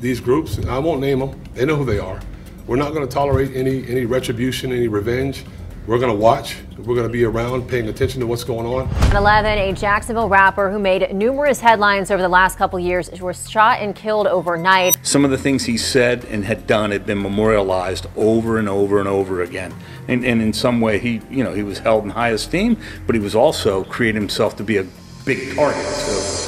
These groups, I won't name them, they know who they are. We're not going to tolerate any, any retribution, any revenge. We're going to watch. We're going to be around paying attention to what's going on. At 11, a Jacksonville rapper who made numerous headlines over the last couple years was shot and killed overnight. Some of the things he said and had done had been memorialized over and over and over again. And, and in some way, he, you know, he was held in high esteem, but he was also creating himself to be a big target. So.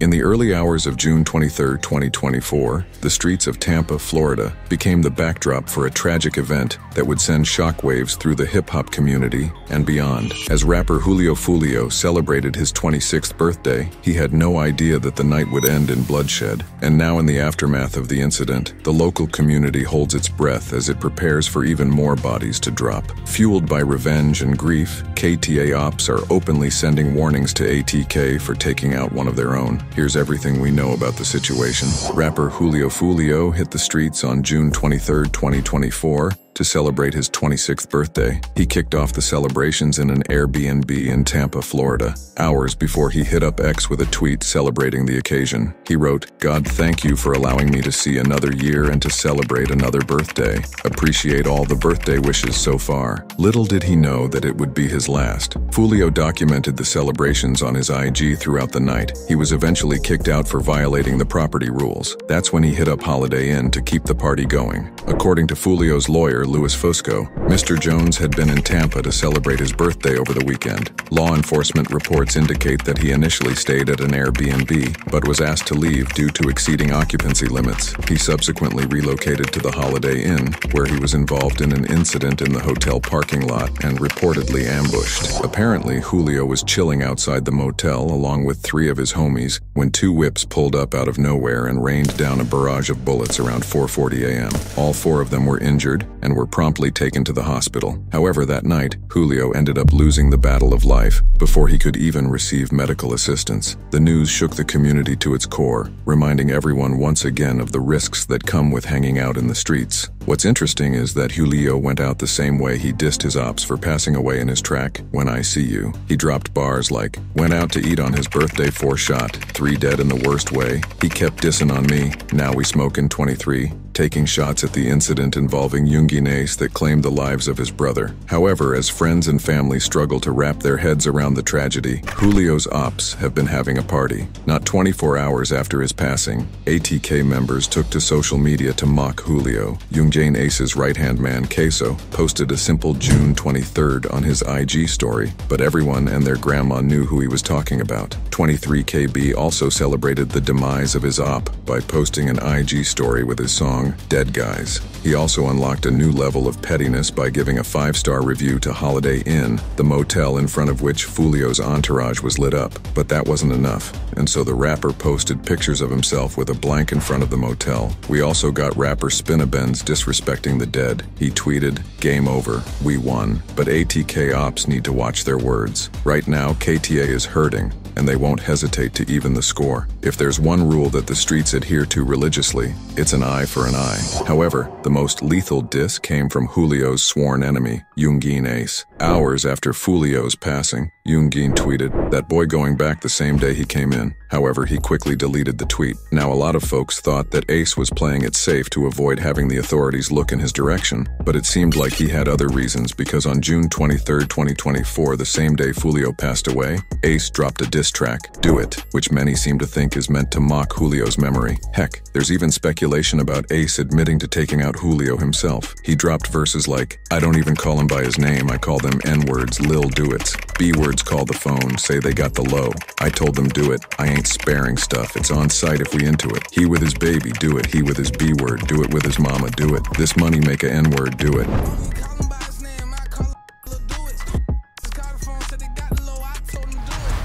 In the early hours of June 23, 2024, the streets of Tampa, Florida, became the backdrop for a tragic event that would send shockwaves through the hip-hop community and beyond. As rapper Julio Foolio celebrated his 26th birthday, he had no idea that the night would end in bloodshed. And now in the aftermath of the incident, the local community holds its breath as it prepares for even more bodies to drop. Fueled by revenge and grief, KTA Ops are openly sending warnings to ATK for taking out one of their own. Here's everything we know about the situation. Rapper Julio Foolio hit the streets on June 23, 2024, to celebrate his 26th birthday. He kicked off the celebrations in an Airbnb in Tampa, Florida, hours before he hit up X with a tweet celebrating the occasion. He wrote, God thank you for allowing me to see another year and to celebrate another birthday. Appreciate all the birthday wishes so far. Little did he know that it would be his last. Foolio documented the celebrations on his IG throughout the night. He was eventually kicked out for violating the property rules. That's when he hit up Holiday Inn to keep the party going. According to Foolio's lawyer, Louis Fusco, Mr. Jones had been in Tampa to celebrate his birthday over the weekend. Law enforcement reports indicate that he initially stayed at an Airbnb, but was asked to leave due to exceeding occupancy limits. He subsequently relocated to the Holiday Inn, where he was involved in an incident in the hotel parking lot and reportedly ambushed. Apparently, Julio was chilling outside the motel along with three of his homies when two whips pulled up out of nowhere and rained down a barrage of bullets around 4.40 a.m. All four of them were injured and were promptly taken to the hospital. However, that night, Julio ended up losing the battle of life before he could even receive medical assistance. The news shook the community to its core, reminding everyone once again of the risks that come with hanging out in the streets. What's interesting is that Julio went out the same way he dissed his ops for passing away in his track, When I See You. He dropped bars like, went out to eat on his birthday, four shot, three dead in the worst way. He kept dissing on me, now we smoking 23 taking shots at the incident involving Yungeen Ace that claimed the lives of his brother. However, as friends and family struggle to wrap their heads around the tragedy, Julio's ops have been having a party. Not 24 hours after his passing, ATK members took to social media to mock Julio. Yungeen Ace's right-hand man, Queso, posted a simple June 23rd on his IG story, but everyone and their grandma knew who he was talking about. 23KB also celebrated the demise of his op by posting an IG story with his song, Dead Guys. He also unlocked a new level of pettiness by giving a five-star review to Holiday Inn, the motel in front of which Foolio's entourage was lit up. But that wasn't enough, and so the rapper posted pictures of himself with a blank in front of the motel. We also got rapper Spinabenz disrespecting the dead. He tweeted, Game over, we won, but ATK Ops need to watch their words. Right now, KTA is hurting, and they won't hesitate to even the score. If there's one rule that the streets adhere to religiously, it's an eye for an eye. However, the most lethal diss came from Julio's sworn enemy, Yungeen Ace. Hours after Julio's passing, Yungeen tweeted, that boy going back the same day he came in. However, he quickly deleted the tweet. Now, a lot of folks thought that Ace was playing it safe to avoid having the authorities look in his direction, but it seemed like he had other reasons because on June 23, 2024, the same day Foolio passed away, Ace dropped a diss track, Do It, which many seem to think is meant to mock Julio's memory. Heck, there's even speculation about Ace admitting to taking out Julio himself. He dropped verses like, I don't even call him by his name, I call them N-words, Lil Do-Its. B-words call the phone, say they got the low. I told them do it, I ain't sparing stuff, it's on site if we into it. He with his baby, do it. He with his B-word, do it with his mama, do it. This money make a N-word, do it.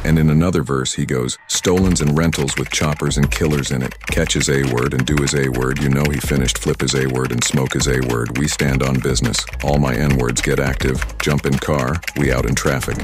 And in another verse, he goes, Stolens and rentals with choppers and killers in it. Catch his A word and do his A word. You know he finished flip his A word and smoke his A word. We stand on business. All my N words get active. Jump in car. We out in traffic.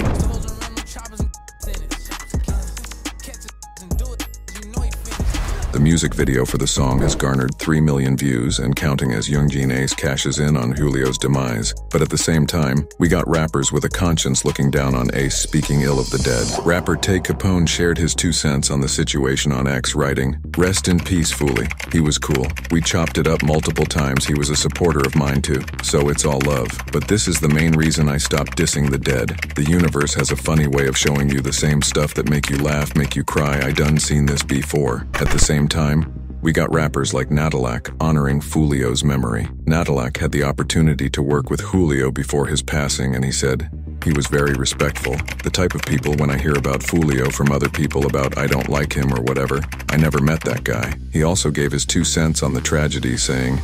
The music video for the song has garnered 3 million views and counting as Yungeen Ace cashes in on Julio's demise. But at the same time, we got rappers with a conscience looking down on Ace speaking ill of the dead. Rapper Tay Capone shared his two cents on the situation on X, writing, Rest in peace, Foolie. He was cool. We chopped it up multiple times. He was a supporter of mine too. So it's all love. But this is the main reason I stopped dissing the dead. The universe has a funny way of showing you the same stuff that make you laugh, make you cry. I done seen this before. At the same time, we got rappers like Natalac honoring Foolio's memory. Natalac had the opportunity to work with Julio before his passing, and he said, he was very respectful. The type of people when I hear about Foolio from other people about I don't like him or whatever, I never met that guy. He also gave his two cents on the tragedy, saying,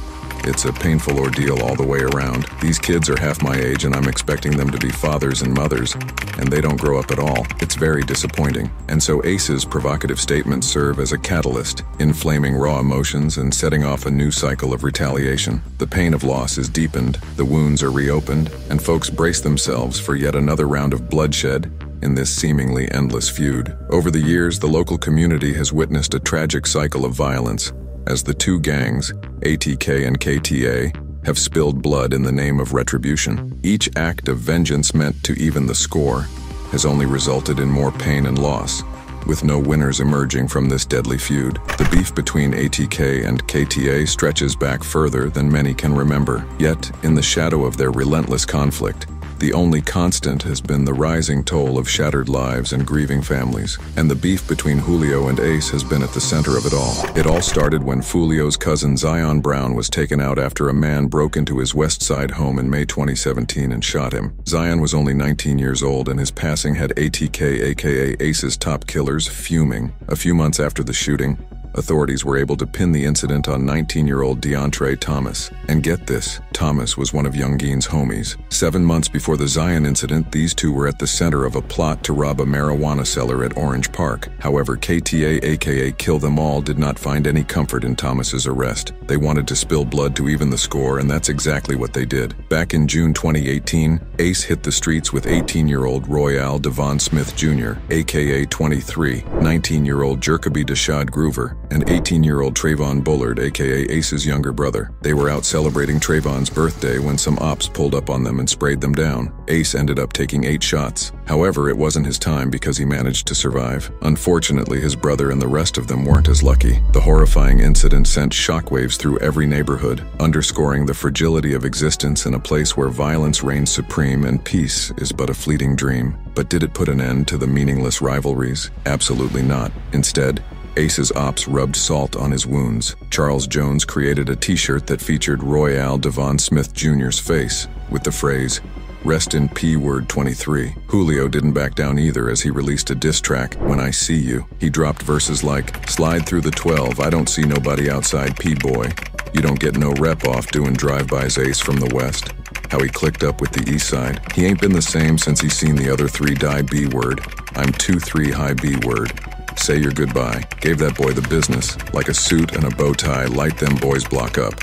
it's a painful ordeal all the way around. These kids are half my age and I'm expecting them to be fathers and mothers, and they don't grow up at all. It's very disappointing. And so Ace's provocative statements serve as a catalyst, inflaming raw emotions and setting off a new cycle of retaliation. The pain of loss is deepened, the wounds are reopened, and folks brace themselves for yet another round of bloodshed in this seemingly endless feud. Over the years, the local community has witnessed a tragic cycle of violence, as the two gangs, ATK and KTA, have spilled blood in the name of retribution. Each act of vengeance meant to even the score has only resulted in more pain and loss, with no winners emerging from this deadly feud. The beef between ATK and KTA stretches back further than many can remember. Yet, in the shadow of their relentless conflict, the only constant has been the rising toll of shattered lives and grieving families, and the beef between Julio and Ace has been at the center of it all. It all started when Julio's cousin Zion Brown was taken out after a man broke into his West Side home in May 2017 and shot him. Zion was only 19 years old and his passing had ATK aka Ace's top killers fuming. A few months after the shooting, Authorities were able to pin the incident on 19-year-old DeAndre Thomas. And get this, Thomas was one of Yungeen's homies. Seven months before the Zion incident, these two were at the center of a plot to rob a marijuana seller at Orange Park. However, KTA aka Kill Them All did not find any comfort in Thomas's arrest. They wanted to spill blood to even the score, and that's exactly what they did. Back in June 2018, Ace hit the streets with 18-year-old Royale Devon Smith Jr., aka 23, 19-year-old Jerkaby Deshad Groover, and 18-year-old Trayvon Bullard, aka Ace's younger brother. They were out celebrating Trayvon's birthday when some ops pulled up on them and sprayed them down. Ace ended up taking eight shots. However, it wasn't his time because he managed to survive. Unfortunately, his brother and the rest of them weren't as lucky. The horrifying incident sent shockwaves through every neighborhood, underscoring the fragility of existence in a place where violence reigns supreme and peace is but a fleeting dream. But did it put an end to the meaningless rivalries? Absolutely not. Instead, Ace's ops rubbed salt on his wounds. Charles Jones created a t-shirt that featured Royale Devon Smith Jr.'s face with the phrase, Rest in P Word 23. Julio didn't back down either as he released a diss track, When I See You. He dropped verses like, Slide through the 12, I don't see nobody outside P Boy. You don't get no rep off doing drive-bys ace from the west. How he clicked up with the east side. He ain't been the same since he's seen the other three die B word. I'm 2-3 high B word. Say your goodbye. Gave that boy the business. Like a suit and a bow tie, light them boys block up.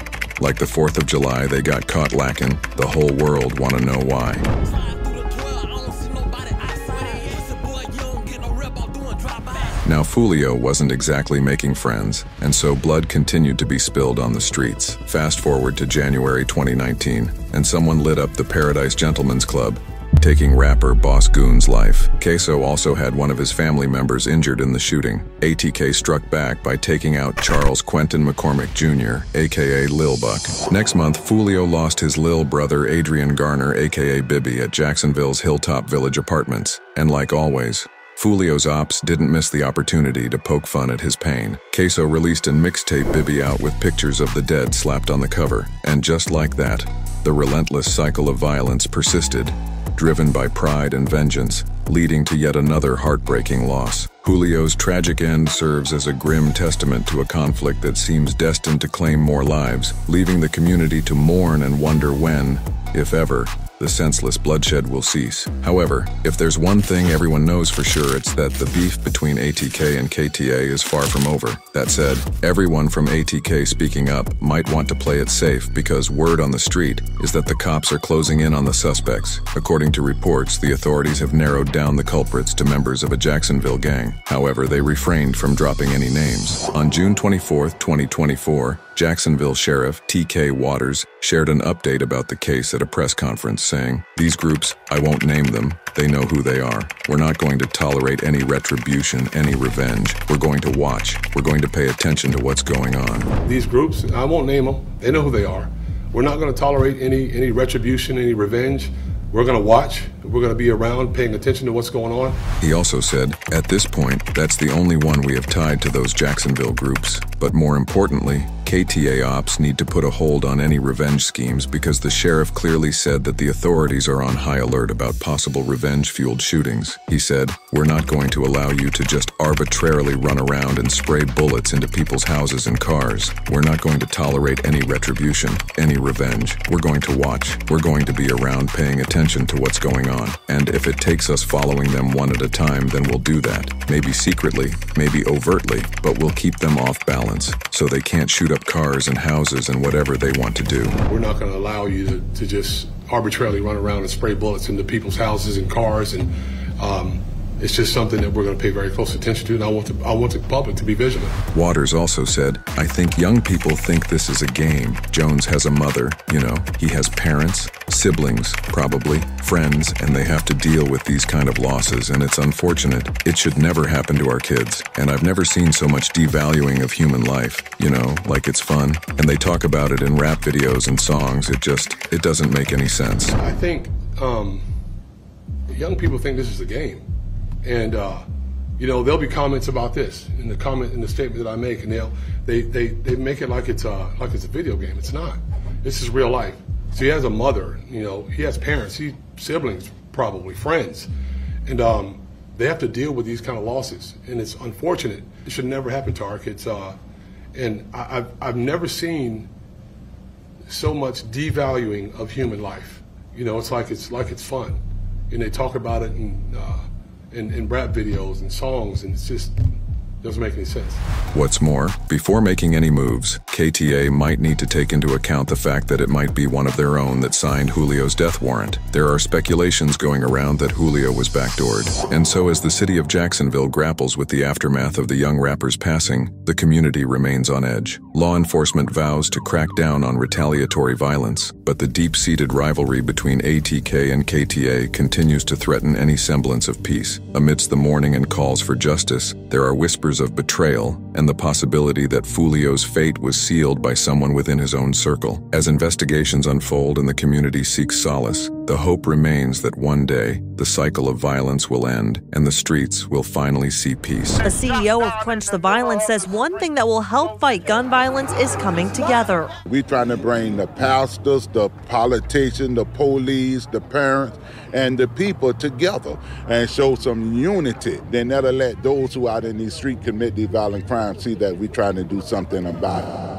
Like the 4th of July, they got caught lacking. The whole world wanna know why. Now, Foolio wasn't exactly making friends, and so blood continued to be spilled on the streets. Fast forward to January 2019, and someone lit up the Paradise Gentlemen's Club, taking rapper Boss Goon's life. Queso also had one of his family members injured in the shooting. ATK struck back by taking out Charles Quentin McCormick Jr., aka Lil Buck. Next month, Foolio lost his lil brother Adrian Garner, aka Bibby, at Jacksonville's Hilltop Village Apartments. And like always, Foolio's ops didn't miss the opportunity to poke fun at his pain. Queso released a mixtape Bibby out with pictures of the dead slapped on the cover. And just like that, the relentless cycle of violence persisted, driven by pride and vengeance, leading to yet another heartbreaking loss. Julio's tragic end serves as a grim testament to a conflict that seems destined to claim more lives, leaving the community to mourn and wonder when, if ever, the senseless bloodshed will cease. However, if there's one thing everyone knows for sure, it's that the beef between ATK and KTA is far from over. That said, everyone from ATK speaking up might want to play it safe because word on the street is that the cops are closing in on the suspects. According to reports, the authorities have narrowed down the culprits to members of a Jacksonville gang. However, they refrained from dropping any names. On June 24, 2024, Jacksonville Sheriff T.K. Waters shared an update about the case at a press conference saying, These groups, I won't name them, they know who they are. We're not going to tolerate any retribution, any revenge. We're going to watch. We're going to pay attention to what's going on. These groups, I won't name them, they know who they are. We're not going to tolerate any, any retribution, any revenge. We're going to watch. We're going to be around paying attention to what's going on. He also said, At this point, that's the only one we have tied to those Jacksonville groups. But more importantly, KTA ops need to put a hold on any revenge schemes because the sheriff clearly said that the authorities are on high alert about possible revenge-fueled shootings. He said, we're not going to allow you to just arbitrarily run around and spray bullets into people's houses and cars. We're not going to tolerate any retribution, any revenge. We're going to watch. We're going to be around paying attention to what's going on. And if it takes us following them one at a time, then we'll do that. Maybe secretly, maybe overtly, but we'll keep them off balance so they can't shoot up cars and houses and whatever they want to do. We're not going to allow you to, to just arbitrarily run around and spray bullets into people's houses and cars and um, it's just something that we're going to pay very close attention to, and I want the, I want the public to be vigilant. Waters also said, I think young people think this is a game. Jones has a mother, you know, he has parents, siblings, probably, friends, and they have to deal with these kind of losses, and it's unfortunate. It should never happen to our kids, and I've never seen so much devaluing of human life, you know, like it's fun, and they talk about it in rap videos and songs. It just, it doesn't make any sense. I think um, young people think this is a game. And, uh, you know, there'll be comments about this in the comment in the statement that I make, and they'll they, they, they make it like it's a like it's a video game. It's not. This is real life. So he has a mother, you know, he has parents, he siblings, probably friends, and um, they have to deal with these kind of losses, and it's unfortunate. It should never happen to our kids. Uh, and I, I've I've never seen so much devaluing of human life. You know, it's like it's like it's fun, and they talk about it and. Uh, in, in rap videos and songs, and it's just doesn't make any sense. What's more, before making any moves, KTA might need to take into account the fact that it might be one of their own that signed Julio's death warrant. There are speculations going around that Julio was backdoored. And so as the city of Jacksonville grapples with the aftermath of the young rapper's passing, the community remains on edge. Law enforcement vows to crack down on retaliatory violence, but the deep-seated rivalry between ATK and KTA continues to threaten any semblance of peace. Amidst the mourning and calls for justice, there are whispers of betrayal and the possibility that Foolio's fate was sealed by someone within his own circle. As investigations unfold and the community seeks solace, the hope remains that one day the cycle of violence will end and the streets will finally see peace. The CEO of Quench the Violence says one thing that will help fight gun violence is coming together. We're trying to bring the pastors, the politicians, the police, the parents, and the people together and show some unity. Then that'll let those who out in these streets commit these violent crimes see that we're trying to do something about it.